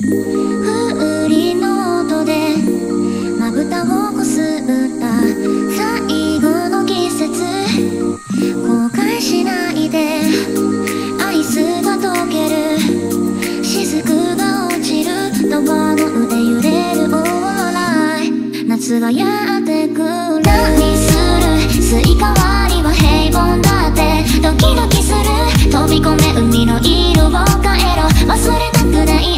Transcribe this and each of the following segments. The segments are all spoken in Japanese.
風鈴の音でまぶたをこすった。最後の季節。後悔しないで。アイスが溶ける。雫が落ちる。縄の上揺れる大ーラ夏がやってくる。何する？スイカ割りは平凡だって。ドキドキする。飛び込め海の色を変えろ。忘れたくない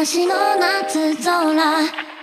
私の夏空。